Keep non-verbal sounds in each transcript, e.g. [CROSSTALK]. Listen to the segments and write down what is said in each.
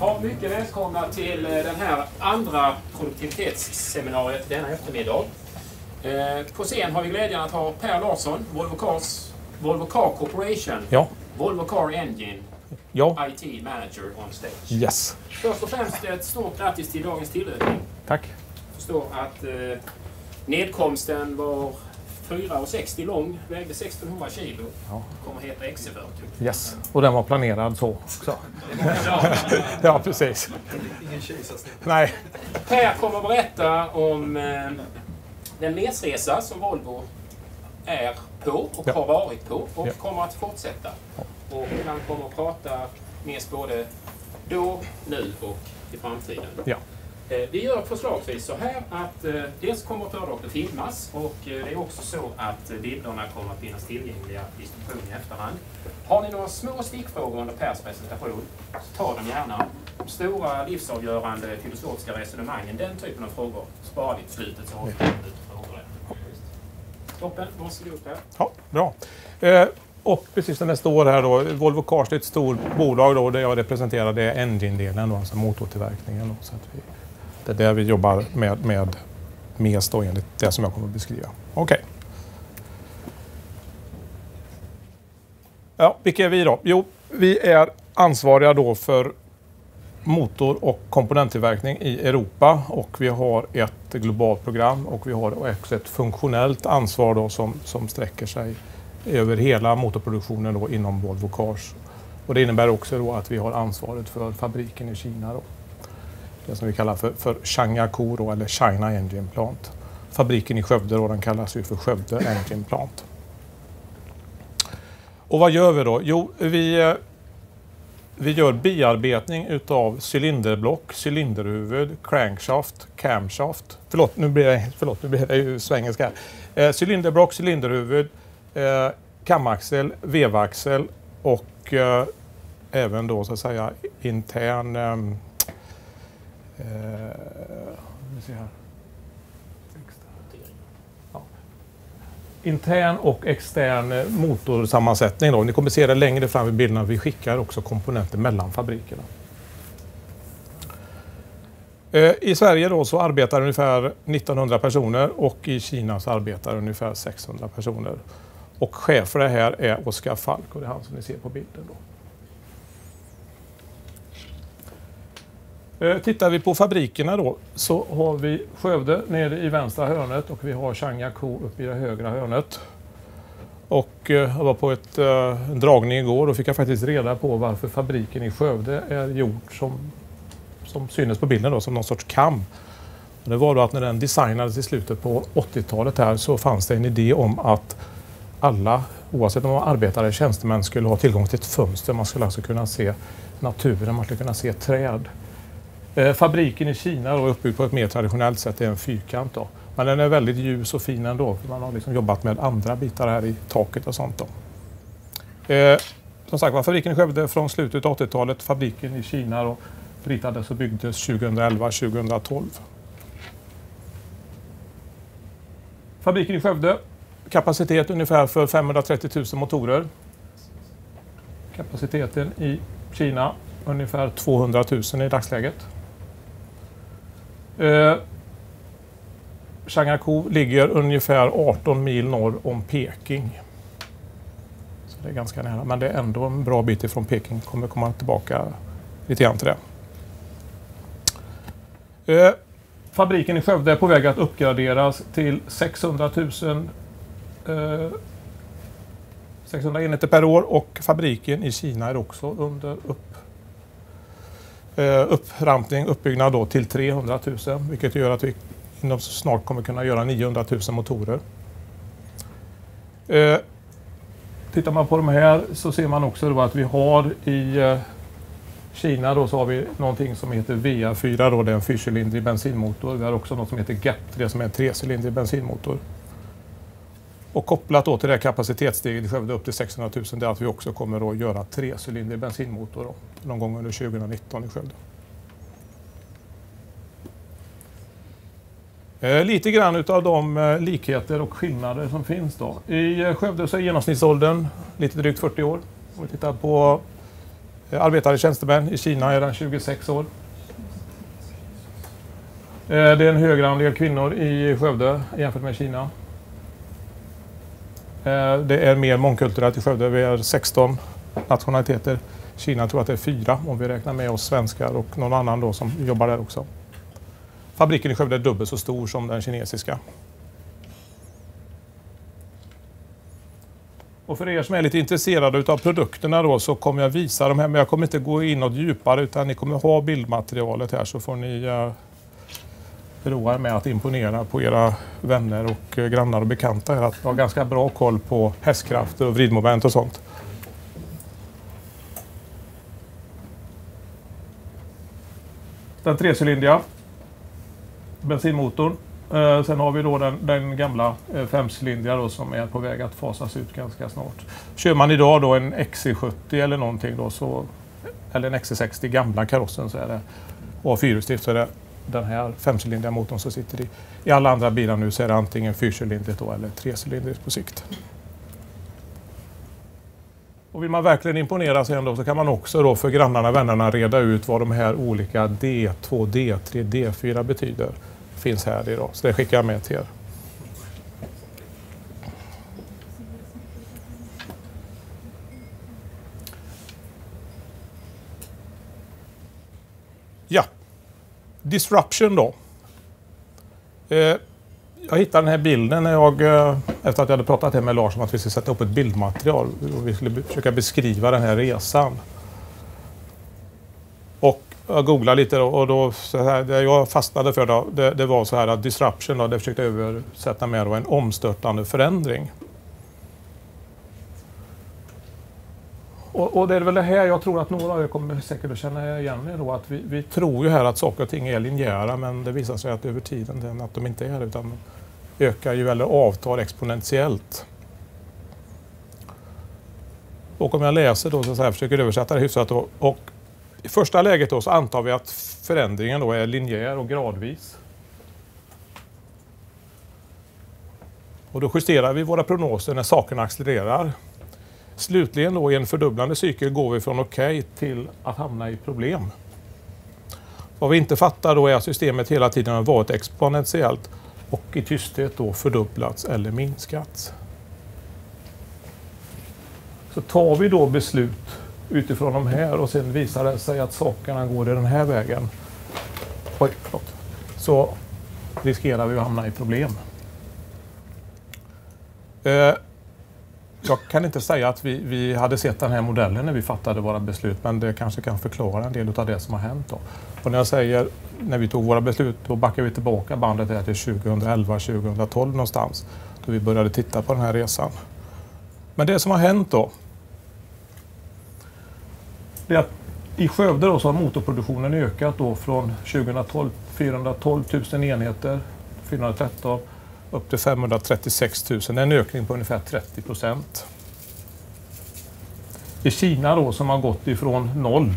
Ja, mycket välkomna till eh, den här andra produktivitetsseminariet denna eftermiddag. Eh, På scen har vi glädjen att ha Per Larsson, Volvo, Cars, Volvo Car Corporation, Ja, Volvo Car Engine, ja, IT Manager on stage. yes. Först och främst ett stort grattis till dagens tillökning. Tack. Jag förstår att eh, nedkomsten var 4,60 lång, vägde 1600 kilo. Ja. Kommer heta XC40. Yes. Och den var planerad så också. [LAUGHS] Ja, precis. Nej, Per kommer att berätta om eh, den mesresa som Volvo är på och Ja. har varit på och Ja. kommer att fortsätta. Och han kommer att prata mes både då, nu och i framtiden. ja. Eh, Vi gör förslagsvis så här att eh, dels kommer föredraget att filmas och eh, det är också så att bilderna kommer att finnas tillgängliga i distribution i efterhand. Har ni några små stickfrågor under Pers presentation så ta dem gärna. De stora livsavgörande filosofiska resonemangen, den typen av frågor, spara vi till slutet så har vi minuter frågor där. Toppen, varsågod Per. ja bra. Eh, och precis som det står här då, Volvo Cars är ett stort bolag då, där jag representerar det engine-delen, alltså motortillverkningen. Då, så att vi, det är det vi jobbar med, med mest då, enligt det som jag kommer att beskriva. Okej. Ja, vilka är vi då? Jo, vi är ansvariga då för motor och komponenttillverkning i Europa och vi har ett globalt program och vi har också ett funktionellt ansvar då som, som sträcker sig över hela motorproduktionen då inom Volvo Cars. Och det innebär också då att vi har ansvaret för fabriken i Kina. Då. Det som vi kallar för, för Changaku eller China Engine Plant. Fabriken i Skövde då, den kallas ju för Skövde Engine Plant. Och vad gör vi då? Jo, vi, vi gör bearbetning utav cylinderblock, cylinderhuvud, crankshaft, camshaft. Förlåt, nu blir det, förlåt, nu blir jag ju svengelska. Eh, cylinderblock, cylinderhuvud, eh, kamaxel, vevaxel och eh, även då så att säga intern... Ehm, Eh, vi ser här. Ja. Intern och extern eh, motorsammansättning. Då. Ni kommer se det längre fram i bilderna. Vi skickar också komponenter mellan fabrikerna. Eh, I Sverige då så arbetar ungefär 1900 personer och i Kina så arbetar ungefär 600 personer. Och chef för det här är Oskar Falk och det är han som ni ser på bilden. Då. Eh, tittar vi på fabrikerna då så har vi Skövde nere i vänstra hörnet och vi har Changaku uppe i det högra hörnet. Och eh, jag var på ett, eh, en dragning igår och fick jag faktiskt reda på varför fabriken i Skövde är gjord som, som synes på bilden då, som någon sorts kam. Och det var då att när den designades i slutet på 80-talet här så fanns det en idé om att alla, oavsett om man var arbetare eller tjänstemän, skulle ha tillgång till ett fönster. Man skulle alltså kunna se naturen, man skulle kunna se träd. Eh, fabriken i Kina är uppbyggd på ett mer traditionellt sätt, det är en fyrkant. Då. Men den är väldigt ljus och fin ändå, för man har liksom jobbat med andra bitar här i taket och sånt. Då. Eh, som sagt var, fabriken i Skövde från slutet av 80-talet, fabriken i Kina då, ritades och byggdes 2011-2012. Fabriken i Skövde, kapacitet ungefär för 530 000 motorer. Kapaciteten i Kina ungefär 200 000 i dagsläget. Eh, Changaku ligger ungefär 18 mil norr om Peking. Så det är ganska nära, men det är ändå en bra bit ifrån Peking. Kommer komma tillbaka lite grann till det. Eh, fabriken i Skövde är på väg att uppgraderas till 600 000 eh, 600 enheter per år och fabriken i Kina är också under upp, Eh, upprampning, uppbyggnad då till 300 000 vilket gör att vi inom snart kommer kunna göra 900 000 motorer. Eh, tittar man på de här så ser man också då att vi har i eh, Kina då så har vi någonting som heter VA4 då, det är en fyrcylindrig bensinmotor. Vi har också något som heter GAP3 som är en trecylindrig bensinmotor. Och kopplat då till det här kapacitetssteget i Skövde upp till 600 000 det är att vi också kommer att göra trecylindrig bensinmotor då, någon gång under 2019 i Skövde. Eh, lite grann utav de eh, likheter och skillnader som finns då. I eh, Skövde så är genomsnittsåldern lite drygt 40 år. Om vi tittar på Arbetare tjänstemän i Kina är den 26 år. Det är en högre andel kvinnor i Skövde jämfört med Kina. Eh, det är mer mångkulturellt i Skövde. Vi är 16 nationaliteter. Kina tror att det är fyra om vi räknar med oss svenskar och någon annan då som jobbar där också. Fabriken i Skövde är dubbelt så stor som den kinesiska. Och för er som är lite intresserade av produkterna då så kommer jag visa de här men jag kommer inte gå in något djupare utan ni kommer ha bildmaterialet här så får ni eh, roar med att imponera på era vänner och eh, grannar och bekanta här att ha ganska bra koll på hästkrafter och vridmoment och sånt. Den trecylindriga bensinmotorn. Eh, sen har vi då den, den gamla eh, femcylindriga då, som är på väg att fasas ut ganska snart. Kör man idag då en XC70 eller någonting då så, eller en XC60 gamla karossen så är det och fyrhjulsdrift så är det den här femcylindriga motorn som sitter i. I alla andra bilar nu så är det antingen fyrcylindrigt eller trecylindrigt på sikt. Och vill man verkligen imponera sen då så kan man också då för grannarna och vännerna reda ut vad de här olika D2, D3, D4 betyder. finns här idag, så det skickar jag med till er. Ja, disruption då. Eh, jag hittade den här bilden när jag, eh, efter att jag hade pratat här med Lars om att vi skulle sätta upp ett bildmaterial och vi skulle försöka beskriva den här resan. Och jag googlade lite och då, så här, det jag fastnade för då, det, det, var så här att disruption, då, det försökte översätta med då, en omstörtande förändring. Och, och, det är väl det här jag tror att några av er kommer säkert att känna igen er då. Att vi, vi, tror ju här att saker och ting är linjära men det visar sig att över tiden att de inte är det utan ökar ju eller avtar exponentiellt. Och om jag läser då, så här, försöker översätta det hyfsat då, och i första läget då så antar vi att förändringen då är linjär och gradvis. Och då justerar vi våra prognoser när sakerna accelererar. Slutligen då i en fördubblande cykel går vi från okej okay till att hamna i problem. Vad vi inte fattar då är att systemet hela tiden har varit exponentiellt och i tysthet då fördubblats eller minskats. Så tar vi då beslut utifrån de här och sen visar det sig att sakerna går i den här vägen. Oj, så riskerar vi att hamna i problem. Eh, jag kan inte säga att vi, vi hade sett den här modellen när vi fattade våra beslut, men det kanske kan förklara en del av det som har hänt. Då. Och när jag säger när vi tog våra beslut, då backar vi tillbaka bandet här till 2011-2012 någonstans, då vi började titta på den här resan. Men det som har hänt då, det är att i Skövde då så har motorproduktionen ökat då från 2012 412 000 enheter, 413 upp till 536 000. Det är en ökning på ungefär 30 procent. I Kina då som har gått ifrån noll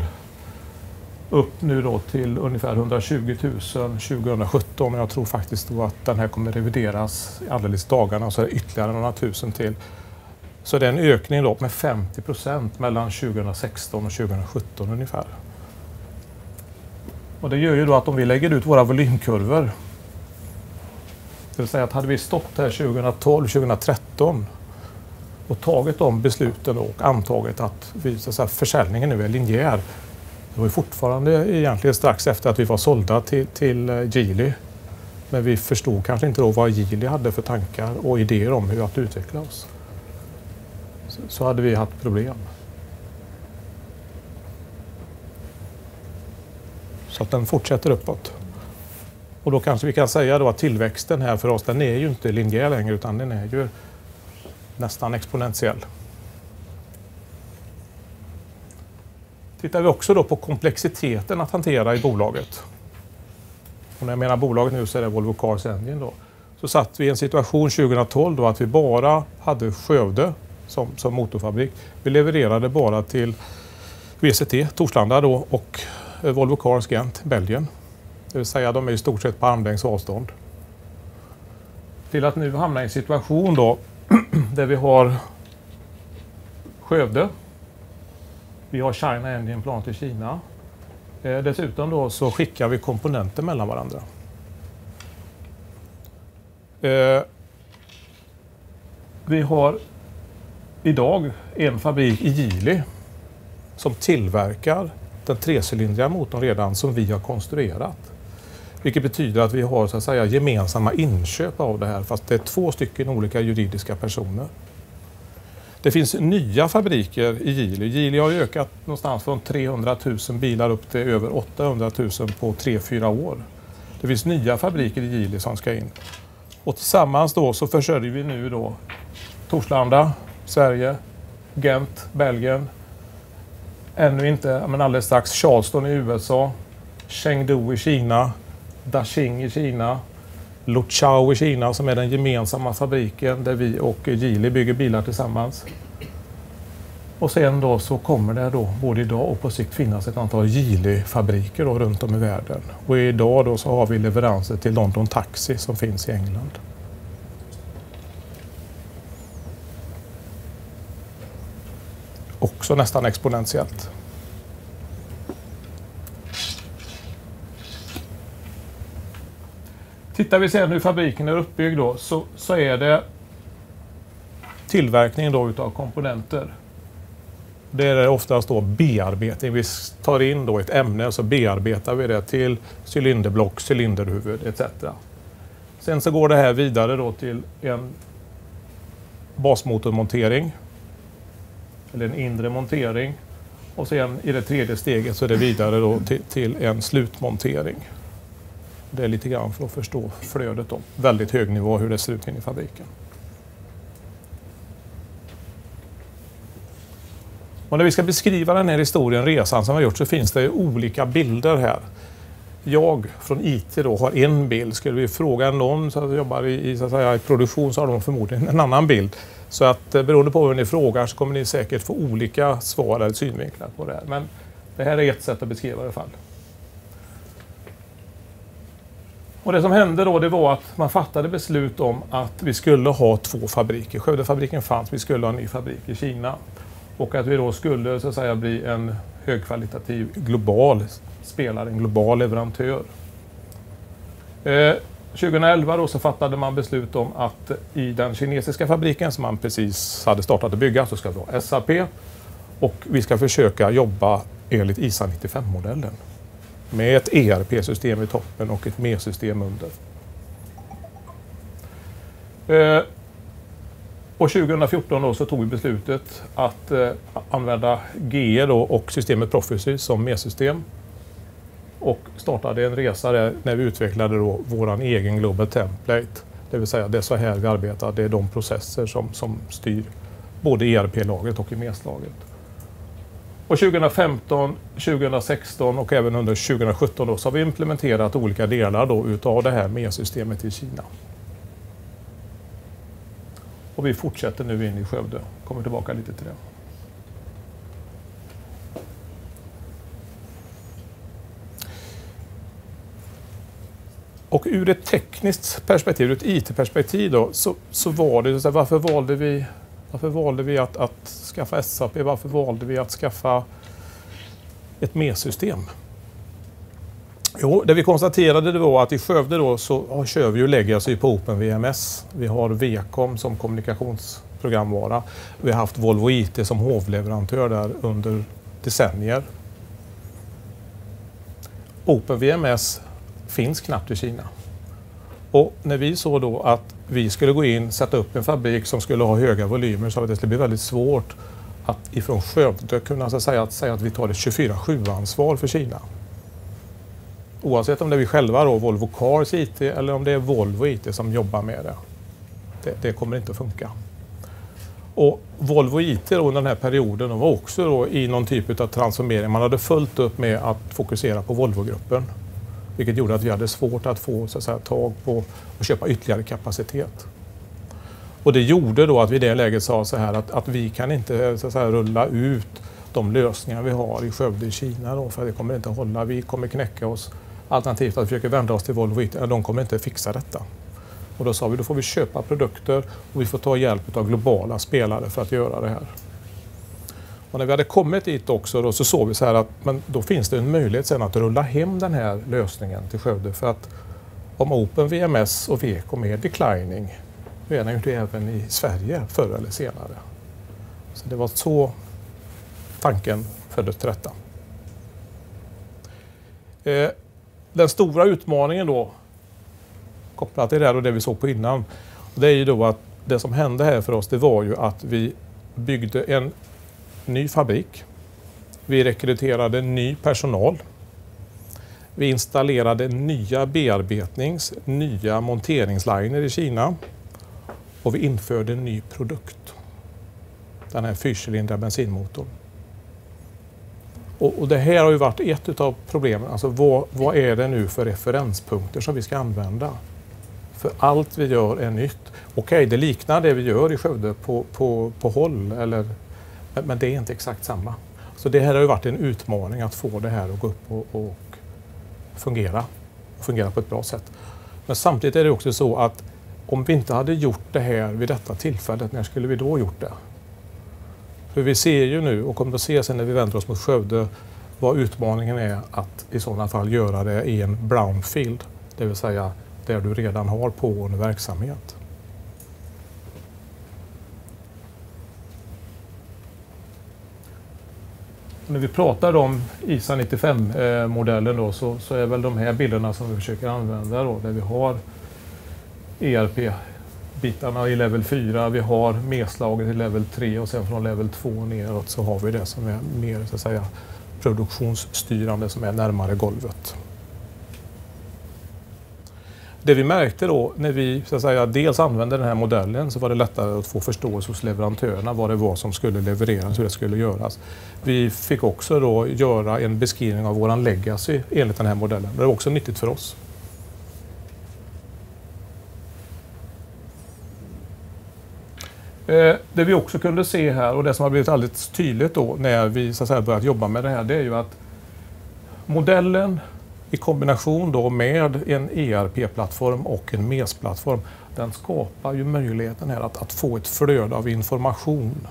upp nu då till ungefär 120 000 2017 och jag tror faktiskt då att den här kommer revideras alldeles dagarna så är det ytterligare några tusen till. Så det är en ökning då med 50 procent mellan 2016 och 2017 ungefär. Och det gör ju då att om vi lägger ut våra volymkurvor det vill säga att hade vi stått här 2012, 2013 och tagit de besluten och antagit att vi, så att säga, försäljningen nu är linjär. Det var fortfarande egentligen strax efter att vi var sålda till, till eh, Geely. Men vi förstod kanske inte då vad Geely hade för tankar och idéer om hur att utveckla oss. Så, så hade vi haft problem. Så att den fortsätter uppåt. Och då kanske vi kan säga då att tillväxten här för oss den är ju inte linjär längre utan den är ju nästan exponentiell. Tittar vi också då på komplexiteten att hantera i bolaget. Och när jag menar bolaget nu så är det Volvo Cars Engine då. Så satt vi i en situation 2012 då att vi bara hade Skövde som, som motorfabrik. Vi levererade bara till VCT, Torslanda då och Volvo Cars Gent, Belgien. Det vill säga de är i stort sett på armlängds avstånd. Till att nu hamna i en situation då [CLEARS THROAT] där vi har Skövde Vi har China Engine plan till Kina. Eh, dessutom då så skickar vi komponenter mellan varandra. Eh, vi har idag en fabrik i Gili som tillverkar den trecylindriga motorn redan som vi har konstruerat. Vilket betyder att vi har så att säga, gemensamma inköp av det här fast det är två stycken olika juridiska personer. Det finns nya fabriker i Gili. Gili har ökat någonstans från 300 000 bilar upp till över 800 000 på 3-4 år. Det finns nya fabriker i Gili som ska in. Och tillsammans då så försörjer vi nu då Torslanda, Sverige, Gent, Belgien. Ännu inte, men alldeles strax Charleston i USA, Chengdu i Kina, Daqing i Kina, Luchao i Kina som är den gemensamma fabriken där vi och Geely bygger bilar tillsammans. Och sen då så kommer det då både idag och på sikt finnas ett antal Geely-fabriker runt om i världen. Och idag då så har vi leveranser till London Taxi som finns i England. Också nästan exponentiellt. Tittar vi sen hur fabriken är uppbyggd då, så, så är det tillverkningen då utav komponenter. Det är oftast då bearbetning. Vi tar in då ett ämne och så bearbetar vi det till cylinderblock, cylinderhuvud etc. Sen så går det här vidare då till en basmotormontering. Eller en inre montering. Och sen i det tredje steget så är det vidare då till, till en slutmontering. Det är lite grann för att förstå flödet då. Väldigt hög nivå hur det ser ut inne i fabriken. Och när vi ska beskriva den här historien, resan som vi har gjort, så finns det olika bilder här. Jag från IT då har en bild. Skulle vi fråga någon som jobbar i, så att säga, i produktion så har de förmodligen en annan bild. Så att eh, beroende på hur ni frågar så kommer ni säkert få olika svar eller synvinklar på det här. Men det här är ett sätt att beskriva det i alla fall. Och det som hände då det var att man fattade beslut om att vi skulle ha två fabriker. Skövdefabriken fanns, vi skulle ha en ny fabrik i Kina. Och att vi då skulle så att säga bli en högkvalitativ global spelare, en global leverantör. Eh, 2011 då så fattade man beslut om att i den kinesiska fabriken som man precis hade startat att bygga så ska vi ha SAP och vi ska försöka jobba enligt ISA 95-modellen med ett ERP-system i toppen och ett MES-system under. Eh, och 2014 då så tog vi beslutet att eh, använda GE då och systemet Prophecy som MES-system. Och startade en resa där när vi utvecklade då vår egen Global Template. Det vill säga det är så här vi arbetar, det är de processer som, som styr både ERP-laget och MES-laget. Och 2015, 2016 och även under 2017 då, så har vi implementerat olika delar då utav det här MES-systemet i Kina. Och vi fortsätter nu in i Skövde. Kommer tillbaka lite till det. Och ur ett tekniskt perspektiv, ur ett IT-perspektiv då, så, så var det, så här, varför valde vi varför valde vi att, att skaffa SAP? Varför valde vi att skaffa ett MES-system? Jo, det vi konstaterade det var att i Skövde då så kör vi och lägger oss på OpenVMS. Vi har VCOM som kommunikationsprogramvara. Vi har haft Volvo IT som hovleverantör där under decennier. OpenVMS finns knappt i Kina. Och när vi såg då att vi skulle gå in, och sätta upp en fabrik som skulle ha höga volymer så att det skulle bli väldigt svårt att ifrån Skövde kunna så säga, att säga att vi tar ett 24-7-ansvar för Kina. Oavsett om det är vi själva, då, Volvo Cars IT, eller om det är Volvo IT som jobbar med det. Det, det kommer inte att funka. Och Volvo IT då, under den här perioden var också då i någon typ av transformering. Man hade fullt upp med att fokusera på Volvo-gruppen. Vilket gjorde att vi hade svårt att få så att säga, tag på och köpa ytterligare kapacitet. Och det gjorde då att vi i det läget sa så här att, att vi kan inte så att säga, rulla ut de lösningar vi har i Skövde i Kina då, för det kommer inte att hålla. Vi kommer knäcka oss. Alternativt att vi försöker vända oss till Volvo, de kommer inte fixa detta. Och då sa vi då får vi köpa produkter och vi får ta hjälp av globala spelare för att göra det här. Och när vi hade kommit dit också då, så såg vi så här att men då finns det en möjlighet sen att rulla hem den här lösningen till Skövde. För att om Open VMS och Veco är declining, då är den ju inte även i Sverige förr eller senare. Så det var så tanken föddes till detta. Eh, den stora utmaningen då, kopplat till det här och det vi såg på innan, det är ju då att det som hände här för oss, det var ju att vi byggde en ny fabrik. Vi rekryterade ny personal. Vi installerade nya bearbetnings, nya monteringsliner i Kina och vi införde en ny produkt. Den här fyrcylindriga bensinmotorn. Och, och, det här har ju varit ett av problemen. Alltså vad, vad är det nu för referenspunkter som vi ska använda? För allt vi gör är nytt. Okej, okay, det liknar det vi gör i Skövde på, på, på håll, eller, men det är inte exakt samma. Så det här har ju varit en utmaning att få det här att gå upp och, och fungera. Och fungera på ett bra sätt. Men samtidigt är det också så att om vi inte hade gjort det här vid detta tillfället, när skulle vi då gjort det? För vi ser ju nu och kommer att se sen när vi vänder oss mot Skövde vad utmaningen är att i sådana fall göra det i en brownfield, det vill säga där du redan har pågående verksamhet. När vi pratar om ISA 95-modellen eh, då, så, så, är väl de här bilderna som vi försöker använda då, där vi har ERP-bitarna i level 4, vi har medslaget i level 3 och sen från level 2 neråt så har vi det som är mer så att säga, produktionsstyrande som är närmare golvet. Det vi märkte då när vi så att säga, dels använde den här modellen så var det lättare att få förståelse hos leverantörerna vad det var som skulle levereras, hur det skulle göras. Vi fick också då göra en beskrivning av våran legacy enligt den här modellen. Det var också nyttigt för oss. Eh, det vi också kunde se här och det som har blivit alldeles tydligt då när vi så att säga, börjat jobba med det här det är ju att modellen i kombination då med en ERP-plattform och en MES-plattform, den skapar ju möjligheten här att, att, få ett flöde av information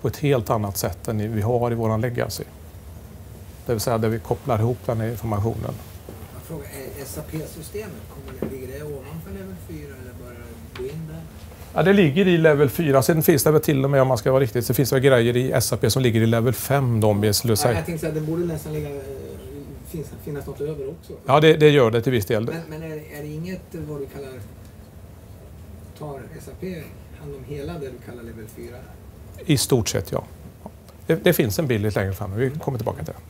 på ett helt annat sätt än vi har i vår legacy. Det vill säga där vi kopplar ihop den här informationen. SAP-systemet, ligger det ovanför level 4 eller börjar det gå in där? Ja, det ligger i level 4. Sen finns det väl till och med, om man ska vara riktigt, så finns det grejer i SAP som ligger i level 5. De, jag, jag tänkte att det borde nästan ligga finns, finnas något över också? Ja, det, det, gör det till viss del. Men, men är, är, det inget vad du kallar... Tar SAP hand om hela det du kallar level 4? I stort sett, ja. Det, det finns en bild lite längre fram, vi kommer tillbaka till det.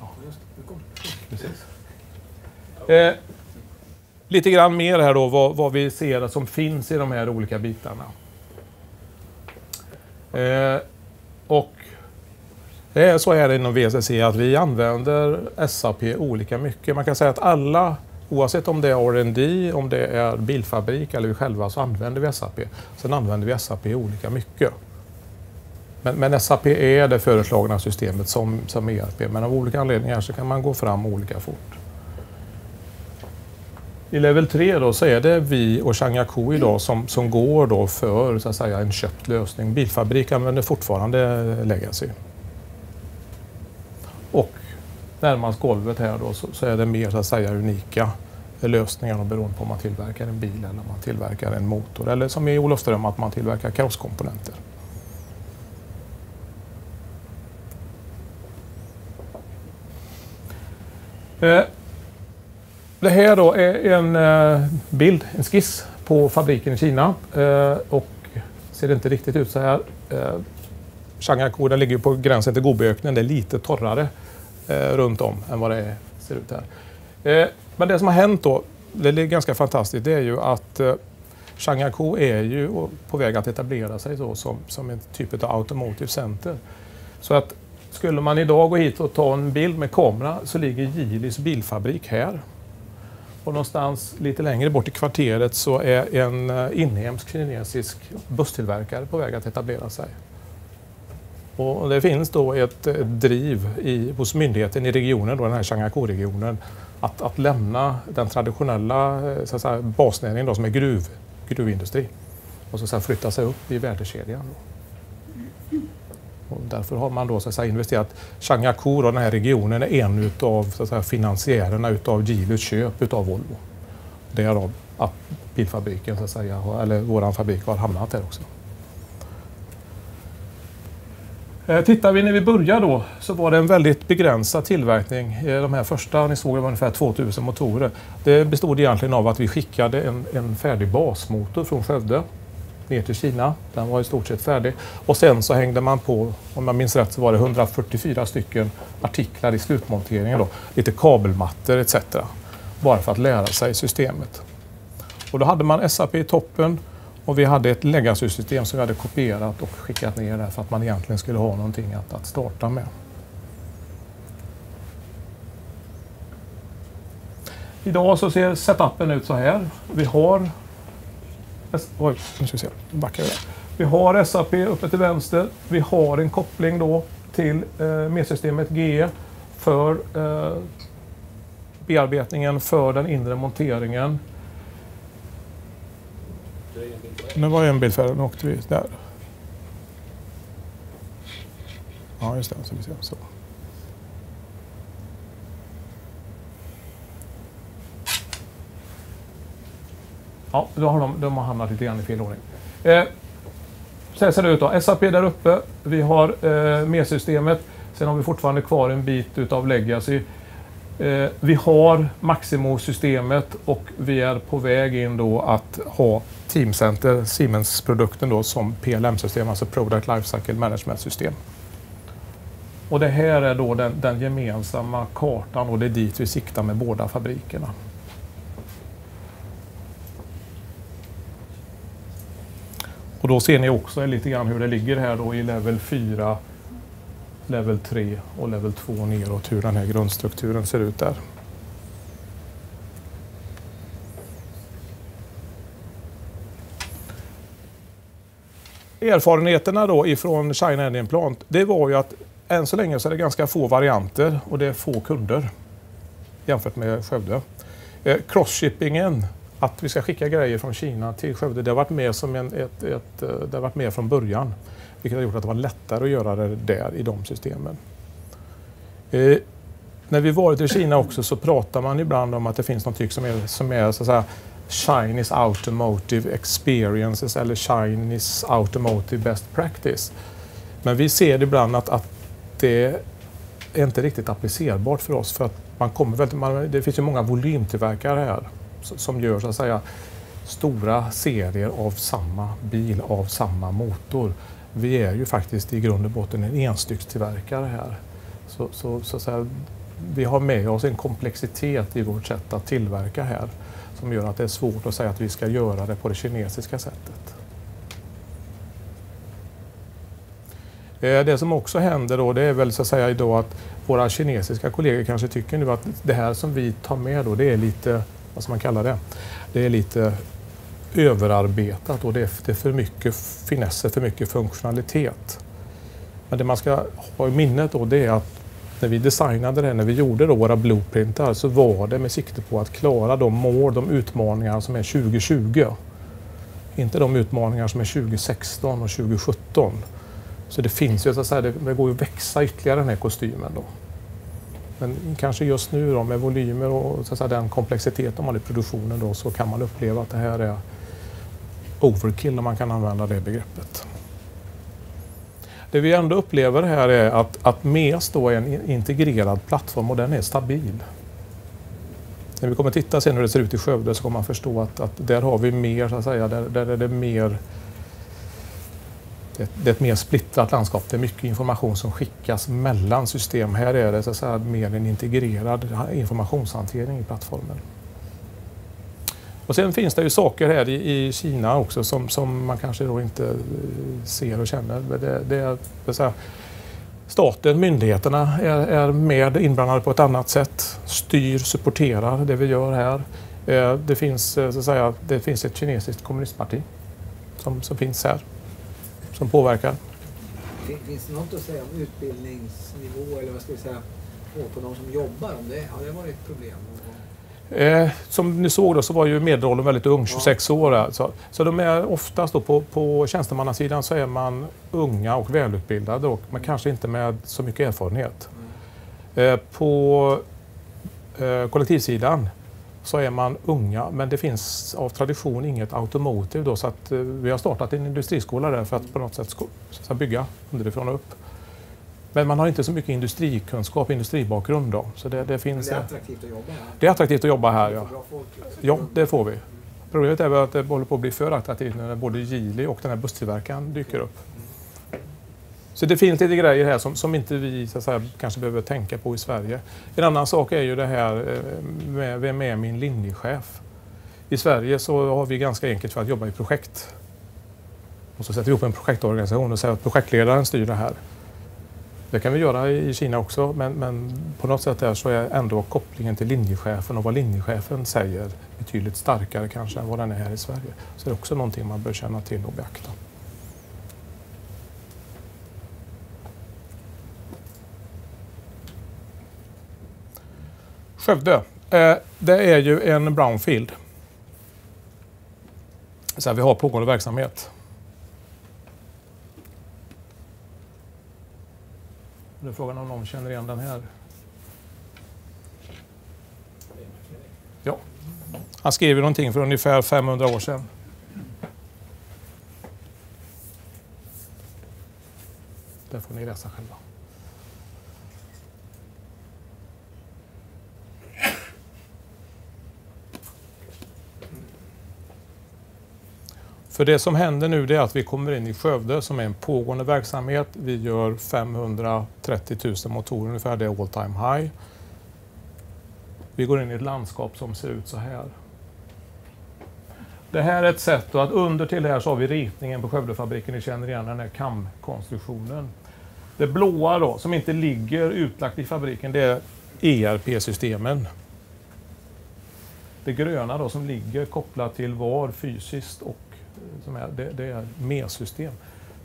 Ja, Precis. Eh, lite grann mer här då vad, vad, vi ser som finns i de här olika bitarna. Eh, och det är så här inom VCC att vi använder SAP olika mycket. Man kan säga att alla, oavsett om det är R&D, om det är bilfabrik eller vi själva, så använder vi SAP. Sen använder vi SAP olika mycket. Men, men SAP är det föreslagna systemet som, som ERP, men av olika anledningar så kan man gå fram olika fort. I level 3 då så är det vi och Changaku idag som, som går då för så att säga, en köpt lösning. Bilfabrik använder fortfarande legacy. Och närmast golvet här då så, så, är det mer så att säga unika lösningar beroende på om man tillverkar en bil eller om man tillverkar en motor eller som i Olofström att man tillverkar karosskomponenter. Eh, det här då är en eh, bild, en skiss på fabriken i Kina eh, och ser inte riktigt ut så här. Shanghai ligger på gränsen till Gobiöknen. Det är lite torrare eh, runt om än vad det ser ut här. Eh, men det som har hänt då, det är ganska fantastiskt, det är ju att eh, Shanghai är ju på väg att etablera sig då, som, som en typ av automotive center. Så att skulle man idag gå hit och ta en bild med kamera så ligger Gilis bilfabrik här. Och någonstans lite längre bort i kvarteret så är en eh, inhemsk kinesisk busstillverkare på väg att etablera sig. Och det finns då ett, eh, driv i, hos myndigheten i regionen, då, den här Changakou-regionen, att, att lämna den traditionella eh, så att säga, basnäringen då, som är gruv, gruvindustri och så sen flytta sig upp i värdekedjan. Och därför har man då så att säga, investerat. Changakou, den här regionen, är en av finansiärerna utav Geelus köp utav Volvo. Därav att bilfabriken, så att säga, eller vår fabrik har hamnat där också. Eh, Eh, tittar vi när vi började då så var det en väldigt begränsad tillverkning. Eh, de här första, ni såg, det var ungefär 2000 motorer. Det bestod egentligen av att vi skickade en, en färdig basmotor från Skövde ner till Kina. Den var i stort sett färdig. Och sen så hängde man på, om jag minns rätt, så var det 144 stycken artiklar i slutmonteringen. Då, lite kabelmattor etc. Bara för att lära sig systemet. Och då hade man SAP i toppen och vi hade ett legacy-system som vi hade kopierat och skickat ner där för att man egentligen skulle ha någonting att, att starta med. Idag så ser setupen ut så här. Vi har Oj, nu ska vi se. Backar vi, vi har SAP uppe till vänster. Vi har en koppling då till eh, medsystemet GE för eh, bearbetningen för den inre monteringen. Nu var en bild färre, nu åkte vi där. Ja, just det. Så vi ser. Så. Ja, då har de, de har hamnat lite grann i fel ordning. Eh, så här ser det ut då. SAP där uppe. Vi har eh, MES-systemet. Sen har vi fortfarande kvar en bit utav Legacy. Eh, vi har Maximo-systemet och vi är på väg in då att ha Teamcenter, Siemens-produkten då som PLM-system, alltså Product Lifecycle Management-system. Och det här är då den, den gemensamma kartan och det är dit vi siktar med båda fabrikerna. Och då ser ni också lite grann hur det ligger här då i level 4, level 3 och level 2 neråt, hur den här grundstrukturen ser ut där. Erfarenheterna då ifrån China Engine Plant, det var ju att än så länge så är det ganska få varianter och det är få kunder jämfört med Skövde. Eh, Crossshippingen att vi ska skicka grejer från Kina till Skövde, det har varit med, som en, ett, ett, eh, det har varit med från början. Vilket har gjort att det var lättare att göra det där i de systemen. Eh, när vi varit i Kina också så pratar man ibland om att det finns något typ som är, som är så att säga, Chinese Automotive Experiences eller Chinese Automotive Best Practice. Men vi ser ibland att, att det är inte riktigt applicerbart för oss för att man kommer väldigt, man, det finns ju många volymtillverkare här som gör så att säga stora serier av samma bil, av samma motor. Vi är ju faktiskt i grund och botten en enstyckstillverkare här. Så, så, så, så här, vi har med oss en komplexitet i vårt sätt att tillverka här som gör att det är svårt att säga att vi ska göra det på det kinesiska sättet. Eh, det som också händer då det är väl så att säga idag att våra kinesiska kollegor kanske tycker nu att det här som vi tar med då det är lite vad ska man kalla det? Det är lite överarbetat och det är, för mycket finesser, för mycket funktionalitet. Men det man ska ha i minnet då det är att när vi designade det, när vi gjorde då våra blueprintar så var det med sikte på att klara de mål, de utmaningar som är 2020. Inte de utmaningar som är 2016 och 2017. Så det finns ju, så att säga, det går ju att växa ytterligare den här kostymen då. Men kanske just nu då, med volymer och så att säga, den komplexitet de har i produktionen då, så kan man uppleva att det här är overkill om man kan använda det begreppet. Det vi ändå upplever här är att, att MES då är en integrerad plattform och den är stabil. När vi kommer titta sen hur det ser ut i Skövde så kommer man förstå att, att där har vi mer, så att säga, där, där är det mer det är ett mer splittrat landskap. Det är mycket information som skickas mellan system. Här är det så att säga, mer en integrerad informationshantering i plattformen. Och sen finns det ju saker här i, i Kina också som, som man kanske då inte eh, ser och känner. Det, det är, det säga, staten, myndigheterna är, är med inblandade på ett annat sätt. Styr, supporterar det vi gör här. Eh, det finns, eh, så att säga, det finns ett kinesiskt kommunistparti som, som finns här som påverkar. Finns det något att säga om utbildningsnivå eller vad ska vi säga på de som jobbar? Om det, har det varit ett problem? Eh, som ni såg då så var ju medelåldern väldigt ung, 26 år. Alltså. Så de är oftast då på, på tjänstemannasidan så är man unga och välutbildade och, men kanske inte med så mycket erfarenhet. Eh, på eh, kollektivsidan så är man unga men det finns av tradition inget automotive då så att eh, vi har startat en industriskola där för att på något sätt bygga underifrån och upp. Men man har inte så mycket industrikunskap, industribakgrund då. Så det, det Men finns... det är attraktivt att jobba här. det är attraktivt att jobba här ja. liksom. Ja, det får vi. Problemet är att det håller på att bli för attraktivt när både Geely och den här busstillverkaren dyker upp. Så det finns lite grejer här som, som inte vi så säga, kanske behöver tänka på i Sverige. En annan sak är ju det här eh, med vem är min linjechef? I Sverige så har vi ganska enkelt för att jobba i projekt. Och så sätter vi ihop en projektorganisation och säger att projektledaren styr det här. Det kan vi göra i Kina också men, men på något sätt där så är ändå kopplingen till linjechefen och vad linjechefen säger betydligt starkare kanske än vad den är här i Sverige. Så det är också någonting man bör känna till och beakta. Skövde, eh, det är ju en brownfield. Så här, vi har pågående verksamhet. Nu är frågan om någon känner igen den här. Ja. Han skrev ju någonting för ungefär 500 år sedan. Där får ni läsa själva. För det som händer nu det är att vi kommer in i Skövde som är en pågående verksamhet. Vi gör 530 000 motorer ungefär, det är all time high. Vi går in i ett landskap som ser ut så här. Det här är ett sätt då att under till här så har vi ritningen på Skövdefabriken. Ni känner igen den här kamkonstruktionen. Det blåa då, som inte ligger utlagt i fabriken, det är ERP-systemen. Det gröna då som ligger kopplat till VAR fysiskt och som är, det, det är MES-system.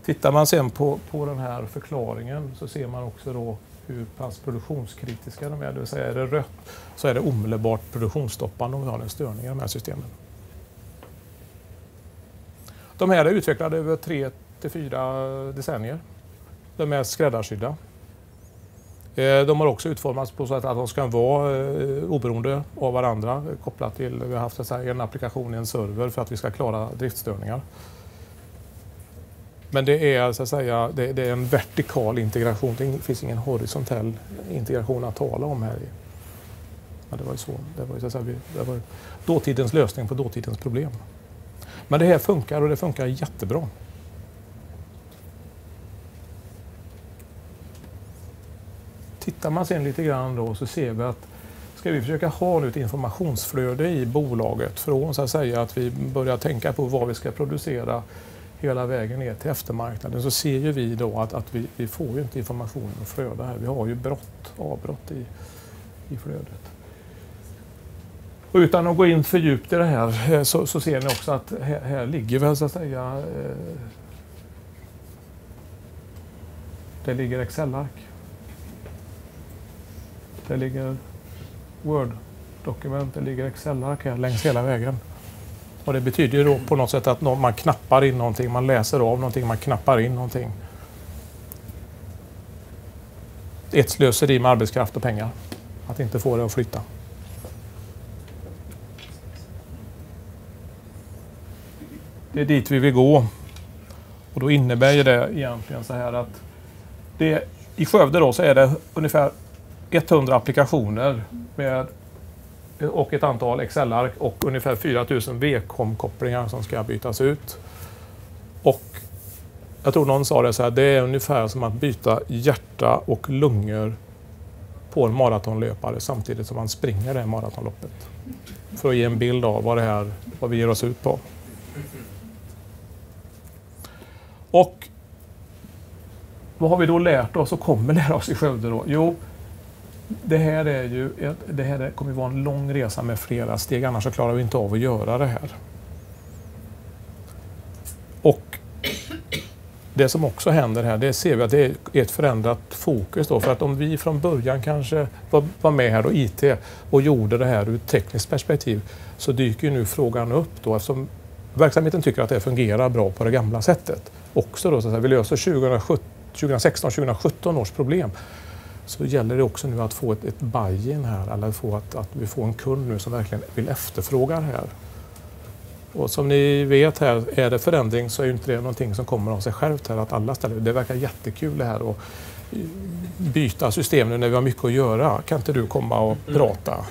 Tittar man sen på, på den här förklaringen så ser man också då hur pass produktionskritiska de är. Det vill säga är det rött så är det omedelbart produktionsstoppande om vi har en störning i de här systemen. De här är utvecklade över tre till fyra decennier. De är skräddarsydda. Eh, de har också utformats på så sätt att de ska vara eh, oberoende av varandra eh, kopplat till, vi har haft en applikation i en server för att vi ska klara driftstörningar. Men det är, så att säga, det, det är en vertikal integration, det finns ingen horisontell integration att tala om här. Men det var ju så. Det var, ju så att säga, det var dåtidens lösning på dåtidens problem. Men det här funkar och det funkar jättebra. Tittar man sen lite grann då så ser vi att ska vi försöka ha nu ett informationsflöde i bolaget från så att säga att vi börjar tänka på vad vi ska producera hela vägen ner till eftermarknaden så ser ju vi då att, att vi, vi får ju inte informationen att flöda här. Vi har ju brott, avbrott i, i flödet. Och utan att gå in för djupt i det här eh, så, så ser ni också att här, här ligger väl så att säga eh, det ligger Excel-ark. Det ligger Word-dokument, det ligger Excel-ark här längs hela vägen. Och det betyder ju då på något sätt att man knappar in någonting, man läser av någonting, man knappar in någonting. Ett slöseri med arbetskraft och pengar. Att inte få det att flytta. Det är dit vi vill gå. Och då innebär ju det egentligen så här att det, i Skövde då så är det ungefär 100 applikationer med, och ett antal Excel-ark och ungefär 4000 VCOM-kopplingar som ska bytas ut. Och jag tror någon sa det så här, det är ungefär som att byta hjärta och lungor på en maratonlöpare samtidigt som man springer det här maratonloppet. För att ge en bild av vad, det här, vad vi ger oss ut på. Och vad har vi då lärt oss och kommer lära oss i Skövde då? Jo, det här, är ju, det här kommer att vara en lång resa med flera steg, annars så klarar vi inte av att göra det här. Och det som också händer här, det ser vi att det är ett förändrat fokus då. För att om vi från början kanske var, var med här och IT och gjorde det här ur ett tekniskt perspektiv så dyker ju nu frågan upp då eftersom verksamheten tycker att det fungerar bra på det gamla sättet. Också då, så att vi löser 2016-2017 års problem så gäller det också nu att få ett, ett buy-in här, eller få att, att vi får en kund nu som verkligen vill efterfråga det här. Och som ni vet här, är det förändring så är inte det någonting som kommer av sig självt här, att alla ställer Det verkar jättekul det här att byta system nu när vi har mycket att göra. Kan inte du komma och mm. prata?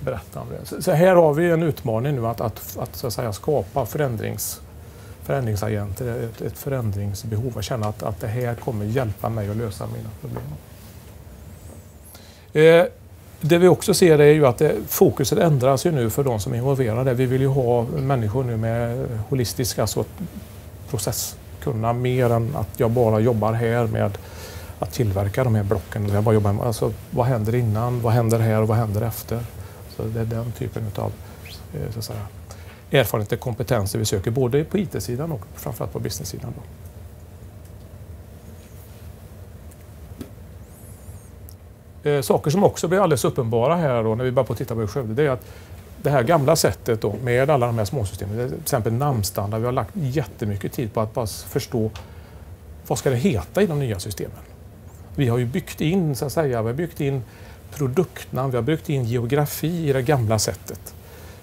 Berätta om det. Så, så här har vi en utmaning nu att, att, att, så att säga, skapa förändrings, förändringsagenter, ett, ett förändringsbehov. och känna att, att det här kommer hjälpa mig att lösa mina problem. Eh, det vi också ser är ju att det, fokuset ändras ju nu för de som är involverade. Vi vill ju ha människor nu med holistisk alltså process, kunna mer än att jag bara jobbar här med att tillverka de här blocken. Jag bara jobbar med, alltså, vad händer innan, vad händer här och vad händer efter? Så det är den typen av eh, så att säga, erfarenhet och kompetenser vi söker både på IT-sidan och framförallt på business-sidan. Eh, saker som också blir alldeles uppenbara här då, när vi börjar titta på Skövde, det är att det här gamla sättet då, med alla de här småsystemen, till exempel namnstandard, vi har lagt jättemycket tid på att bara förstå vad ska det heta i de nya systemen. Vi har ju byggt in, så att säga, vi har byggt in produktnamn, vi har byggt in geografi i det gamla sättet.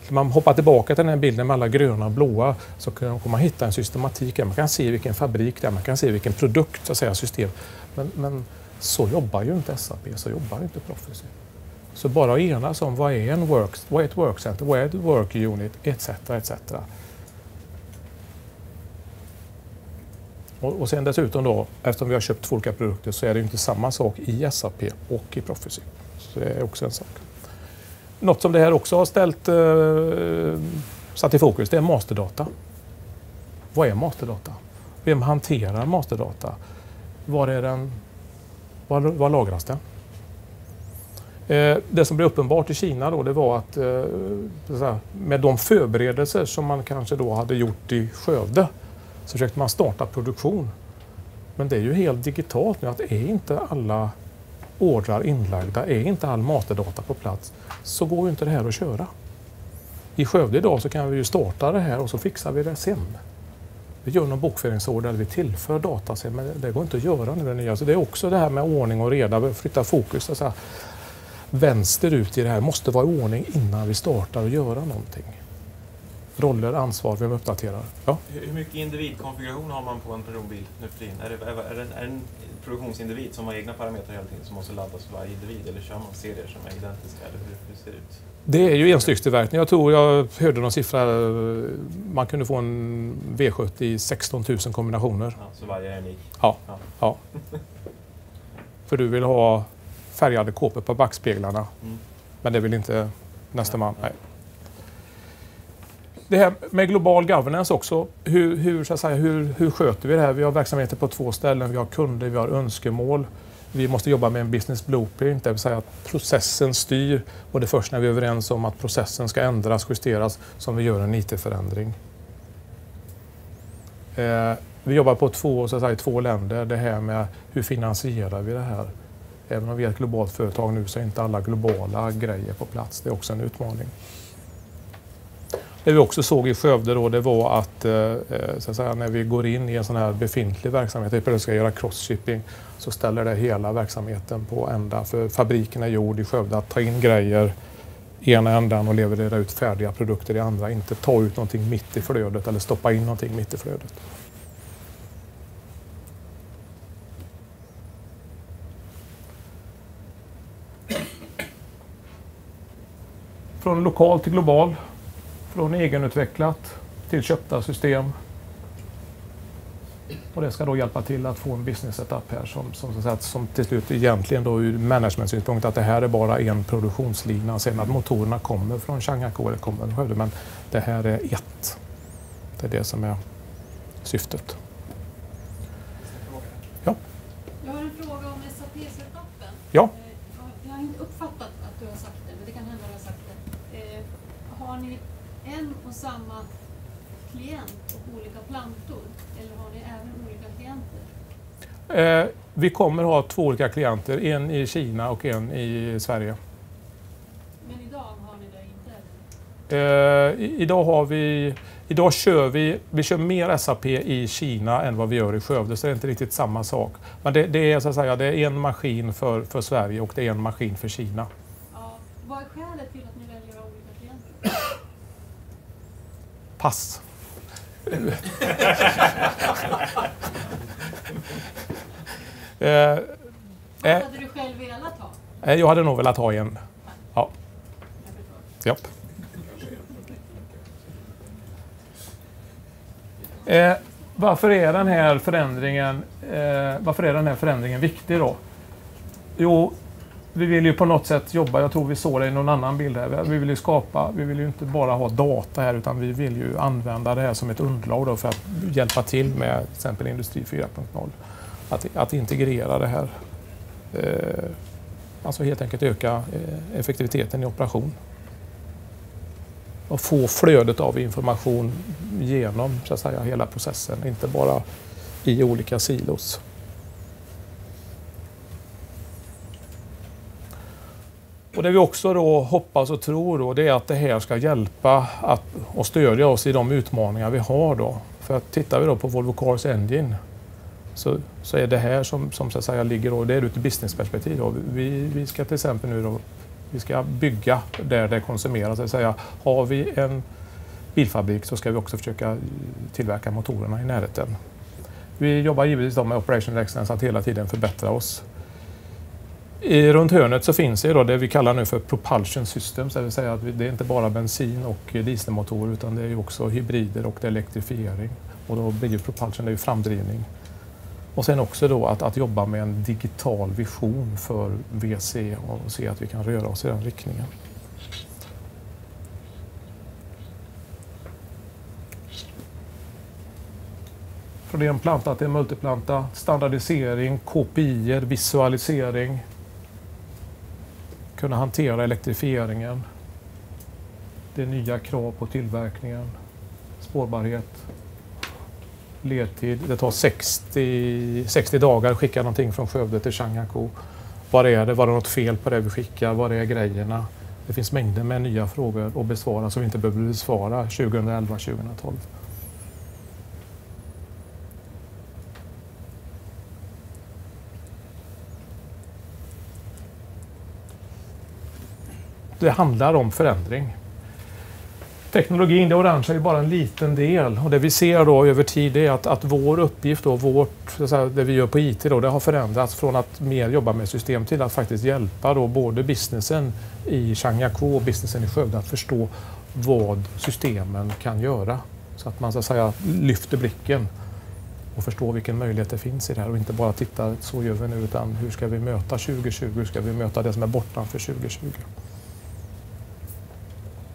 Om man hoppar tillbaka till den här bilden med alla gröna och blåa så kan man hitta en systematik. Man kan se vilken fabrik det är, man kan se vilken produkt, så att säga, system. Men, men så jobbar ju inte SAP, så jobbar inte Profficy. Så bara att enas om vad är, en work, vad är ett workcenter, vad är ett work unit, etc. etc. Och, och sen dessutom då, eftersom vi har köpt två olika produkter så är det inte samma sak i SAP och i Profficy. Så det är också en sak. Något som det här också har ställt, eh, satt i fokus, det är masterdata. Vad är masterdata? Vem hanterar masterdata? Var är den var, var lagras den? Eh, det som blev uppenbart i Kina då, det var att eh, med de förberedelser som man kanske då hade gjort i Skövde så försökte man starta produktion. Men det är ju helt digitalt nu att är inte alla ordrar inlagda, är inte all matdata på plats så går ju inte det här att köra. I Skövde idag så kan vi ju starta det här och så fixar vi det sen vi gör någon bokföringsorder, vi tillför data men det går inte att göra nu det nya. Så det är också det här med ordning och reda, flytta fokus Alltså vänsterut i det här. måste vara i ordning innan vi startar och göra någonting. Roller, ansvar, vem uppdaterar? Ja. Hur mycket individkonfiguration har man på en personbil nu för tiden? Är det, är det en, är det en produktionsindivid som har egna parametrar hela tiden som måste laddas för varje individ eller kör man serier som är identiska? Eller hur, hur ser det ut? Det är ju enstyckstillverkning. Jag tror jag hörde någon siffra. Man kunde få en V70 i 16 000 kombinationer. Ja, så varje är unik? Ja. ja. ja. [LAUGHS] För du vill ha färgade kåpor på backspeglarna. Mm. Men det vill inte nästa man. Nej. Det här med global governance också. Hur, hur, så att säga, hur, hur sköter vi det här? Vi har verksamheter på två ställen. Vi har kunder, vi har önskemål. Vi måste jobba med en business blueprint, det vill säga att processen styr och det är först när vi är överens om att processen ska ändras, justeras, som vi gör en IT-förändring. Eh, vi jobbar på två, så att säga, två länder, det här med hur finansierar vi det här? Även om vi är ett globalt företag nu så är inte alla globala grejer på plats. Det är också en utmaning. Det vi också såg i Skövde då, det var att, eh, eh, så att säga, när vi går in i en sån här befintlig verksamhet, vi plötsligt ska göra cross-shipping, så ställer det hela verksamheten på ända. För fabriken är gjord i Skövde att ta in grejer i ena ändan och leverera ut färdiga produkter i andra. Inte ta ut någonting mitt i flödet eller stoppa in någonting mitt i flödet. Från lokal till global från egenutvecklat till köpta system. Och det ska då hjälpa till att få en business setup här som, som, som, som till slut egentligen då ur managementsynpunkt att det här är bara en produktionslina. Sen att motorerna kommer från Changaku eller kommer från Skövde men det här är ett. Det är det som är syftet. Ja. Jag har en fråga om SAP-setupen. Ja. Eh, jag har inte uppfattat att du har sagt det, men det kan hända att du har sagt det. Eh, har ni en och samma klient och olika plantor? Eller har ni även olika klienter? Eh, vi kommer ha två olika klienter, en i Kina och en i Sverige. Men idag har ni det inte? Eh, idag, har vi, idag kör vi, vi kör mer SAP i Kina än vad vi gör i Skövde, så det är inte riktigt samma sak. Men det, det är så att säga, det är en maskin för, för Sverige och det är en maskin för Kina. Ja. Vad är skälet till att ni väljer att ha olika klienter? Pass. [LAUGHS] eh, Vad Eh. hade du själv velat ha? eh, jag hade nog velat ha en. Ja, japp. Eh, varför är den här förändringen eh, Varför är den här förändringen viktig då? Jo, vi vill ju på något sätt jobba, jag tror vi såg det i någon annan bild här, vi vill ju skapa, vi vill ju inte bara ha data här utan vi vill ju använda det här som ett underlag då för att hjälpa till med till exempel Industri 4.0. Att, att integrera det här. Eh, alltså helt enkelt öka eh, effektiviteten i operation. Och få flödet av information genom så att säga, hela processen, inte bara i olika silos. Och det vi också då hoppas och tror då, det är att det här ska hjälpa att, och stödja oss i de utmaningar vi har. Då. För att tittar vi då på Volvo Cars Engine så, så är det här som, som så att säga ligger då, det är ur ett businessperspektiv. Då. Vi, vi ska till exempel nu då, vi ska bygga där det konsumeras. Det vill säga, har vi en bilfabrik så ska vi också försöka tillverka motorerna i närheten. Vi jobbar givetvis då med Operational Excellence att hela tiden förbättra oss. I, runt hörnet så finns det då det vi kallar nu för propulsion systems, det vill säga att det är inte bara bensin och dieselmotorer utan det är också hybrider och det är elektrifiering. Och då blir ju propulsion det är ju framdrivning. Och sen också då att, att jobba med en digital vision för VC och se att vi kan röra oss i den riktningen. Från en planta till en multiplanta, standardisering, KPI, visualisering, kunna hantera elektrifieringen. Det är nya krav på tillverkningen, spårbarhet, ledtid. Det tar 60, 60 dagar att skicka någonting från Skövde till Changaku. Var är det? Var det något fel på det vi skickar? Var är grejerna? Det finns mängder med nya frågor att besvara som vi inte behöver besvara 2011-2012. Det handlar om förändring. Teknologin, det orangea, är bara en liten del. Och det vi ser då över tid är att, att vår uppgift, då, vårt, det vi gör på IT, då, det har förändrats från att mer jobba med system till att faktiskt hjälpa då både businessen i Changaku och businessen i Skövde att förstå vad systemen kan göra. Så att man så att säga lyfter blicken och förstår vilken möjlighet det finns i det här och inte bara titta så gör vi nu utan hur ska vi möta 2020, hur ska vi möta det som är bortanför 2020.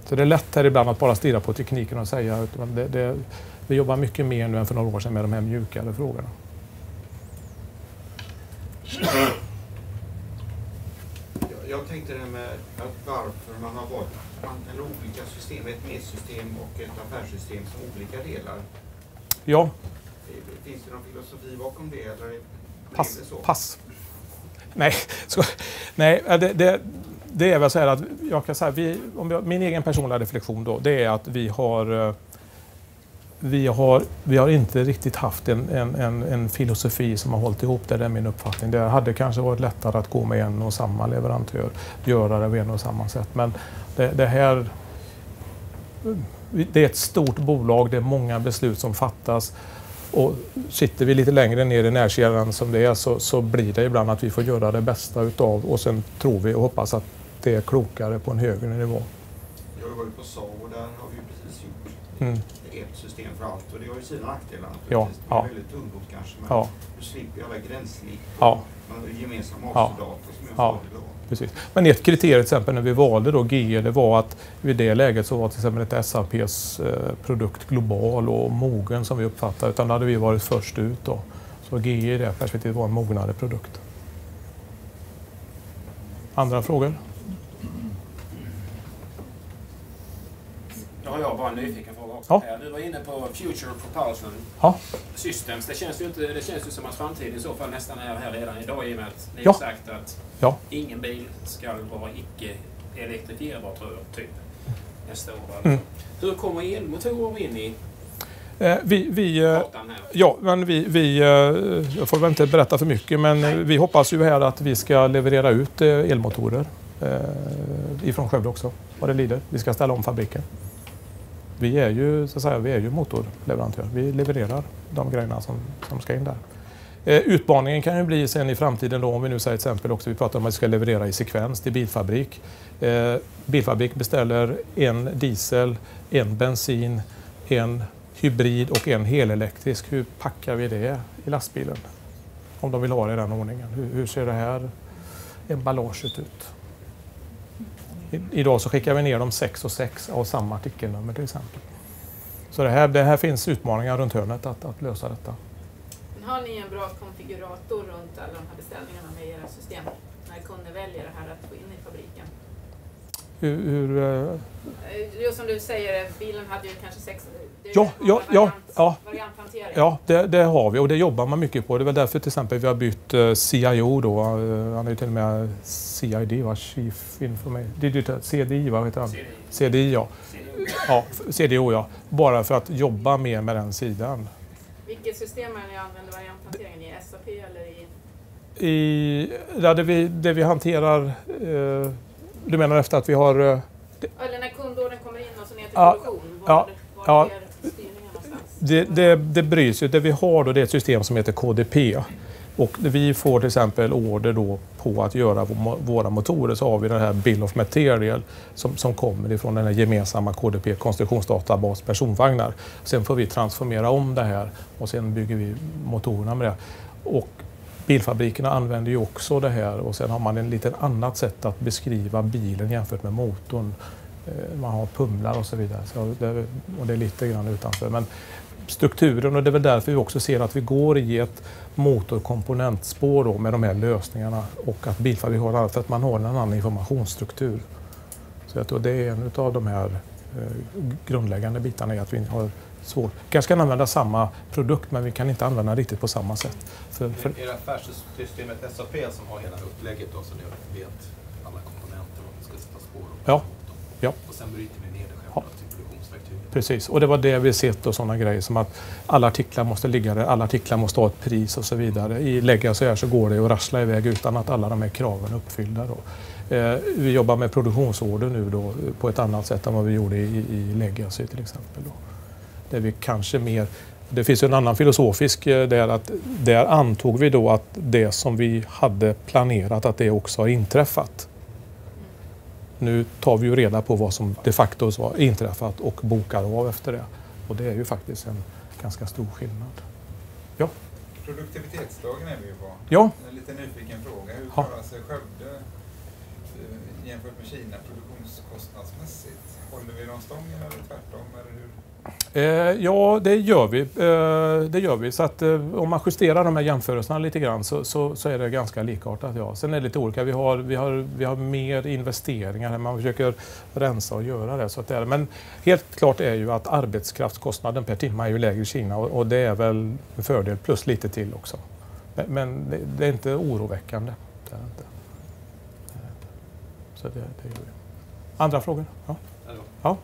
Så det är lätt här ibland att bara stirra på tekniken och säga att det, det, vi jobbar mycket mer nu än för några år sedan med de här mjukare frågorna. Jag- tänkte det här med att varför man har valt eller olika system, ett MES-system och ett affärssystem som olika delar. Ja, Finns det någon filosofi bakom det eller pass. det pass. Nej, [LAUGHS] så, nej det, det, det är väl så här att jag kan säga, vi, om jag, min egen personliga reflektion då, det är att vi har eh, vi har, vi har inte riktigt haft en, en, en, en filosofi som har hållit ihop det, det är min uppfattning. Det hade kanske varit lättare att gå med en och samma leverantör, göra det på en och samma sätt. Men det, det här det är ett stort bolag, det är många beslut som fattas. Och sitter vi lite längre ner i närkedjan som det är så, så blir det ibland att vi får göra det bästa utav och sen tror vi och hoppas att det är klokare på en högre nivå. Jag har varit på Saab och där har vi ju precis gjort Mm. ett system för allt och det har ju sina nackdelar. Ja. Det är ja. väldigt tungrot kanske men Ja, du slipper alla gränssnitt. ja, Man har ju gemensam Ja. som är Ja. precis. Men ett kriterium till exempel när vi valde då GE, det var att vid det läget så var till exempel inte SAPs eh, produkt global och mogen som vi uppfattade utan då hade vi varit först ut då. Så GE i det perspektivet var en mognare produkt. Andra frågor? Ja, jag har bara en nyfiken fråga också. Ja. Här. Du var inne på Future Propulsion Ja. Systems. Det känns ju, inte, det känns ju som att framtiden i så fall nästan är här redan idag i och med att ni Ja. har sagt att Ja. ingen bil ska vara icke-elektrifierbar tror jag, typ. Nästa år. Mm. Hur kommer elmotorer in i Eh, vi, vi, eh, ja, men vi, vi, eh, jag får väl inte berätta för mycket, men eh, vi hoppas ju här att vi ska leverera ut eh, elmotorer eh, ifrån Skövde också, vad det lider. Vi ska ställa om fabriken. Vi är ju, så att säga, vi är ju motorleverantör. Vi levererar de grejerna som, som ska in där. Eh, utmaningen kan ju bli sen i framtiden då, om vi nu säger till exempel också, vi pratar om att vi ska leverera i sekvens till bilfabrik. Eh, bilfabrik beställer en diesel, en bensin, en hybrid och en helelektrisk. Hur packar vi det i lastbilen? Om de vill ha det i den ordningen. Hur, hur ser det här emballaget ut? Idag så skickar vi ner dem 6 och 6 av samma artikelnummer till exempel. Så det här, det här finns utmaningar runt hörnet att, att lösa detta. Men har ni en bra konfigurator runt alla de här beställningarna med era system? När kunder väljer det här att få in i fabriken? Hur, hur, eh, Eh, Just som du säger, bilen hade ju kanske sex... Ja, ja, ja, ja. Ja, det, det har vi och det jobbar man mycket på. Det är väl därför till exempel vi har bytt eh, CIO då. eh, han är ju till och med CID, va? Chief Information... Digital, CDI, vad heter han? CDI. CDI, ja. Ja. CDO, ja. Bara för att jobba mer med den sidan. Vilket system är det ni använder varianthanteringen i? SAP eller i... I, ja, det, vi, det vi hanterar... Eh, du menar efter att vi har... Eh, Eller när kundordern kommer in och så ner till Ja, produktion? Var, ja, var ja. det, det, det bryts ju. Det vi har då det är ett system som heter KDP. Och vi får till exempel order då på att göra vå- våra motorer så har vi den här Bill of Material som, som kommer ifrån den här gemensamma KDP, konstruktionsdatabas personvagnar. Sen får vi transformera om det här och sen bygger vi motorerna med det. Och bilfabrikerna använder ju också det här och sen har man en liten annat sätt att beskriva bilen jämfört med motorn. Eh, man har pumlar och så vidare. Så det, och det är lite grann utanför. Men strukturen och det är väl därför vi också ser att vi går i ett motorkomponentspår då med de här lösningarna och att bilfabrik har för att man har en annan informationsstruktur. Så jag tror det är en av de här eh, grundläggande bitarna i att vi har svårt. kanske kan använda samma produkt men vi kan inte använda den riktigt på samma sätt. För, för, Är det affärssystemet SAP som har hela upplägget då så ni vet alla komponenter och ska sättas på dem? Ja. Ja. Och sen bryter ni ner det självklart till produktionsverktyg. Precis, och det var det vi sett och sådana grejer som att alla artiklar måste ligga där, alla artiklar måste ha ett pris och så vidare. I lägga så här så går det att rassla iväg utan att alla de här kraven är uppfyllda. Då. Eh, vi jobbar med produktionsorder nu då på ett annat sätt än vad vi gjorde i, i Legacy till exempel. Då. Där vi kanske mer det finns en annan filosofisk eh, där att där antog vi då att det som vi hade planerat att det också har inträffat. Nu tar vi ju reda på vad som de facto har inträffat och bokar av efter det. Och det är ju faktiskt en ganska stor skillnad. Produktivitetsdagen är vi ju på. Ja, En lite nyfiken fråga. Hur Ja. klarar sig Skövde eh, jämfört med Kina produktionskostnadsmässigt? Håller vi dem stången eller tvärtom? Eller hur? Eh, ja det gör vi. Eh, det gör vi. Så att, eh, om man justerar de här jämförelserna lite grann så, så, så är det ganska likartat. Ja. Sen är det lite olika. Vi har, vi har, vi har mer investeringar. här. Man försöker rensa och göra det. Så att det är. Men helt klart är ju att arbetskraftskostnaden per timme är ju lägre i Kina och, och det är väl en fördel plus lite till också. Men, men det, det är inte oroväckande. Det är inte. Så det, det gör vi. Andra frågor? Ja. ja.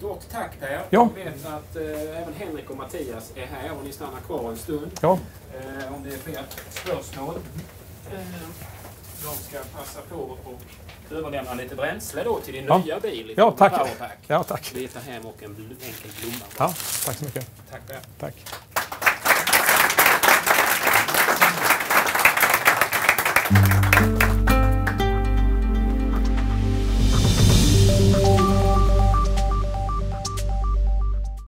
Stort tack Per. Ja. Jag vet att eh, även Henrik och Mattias är här och ni stannar kvar en stund. ja. Eh, om det är fler spörsmål. Eh, de ska passa på och överlämna lite bränsle då till din Ja. nya bil. Ja, tack. Powerpack. ja, tack. Lite hem och en enkel blomma. Ja, tack så mycket. Tack Per. Tack.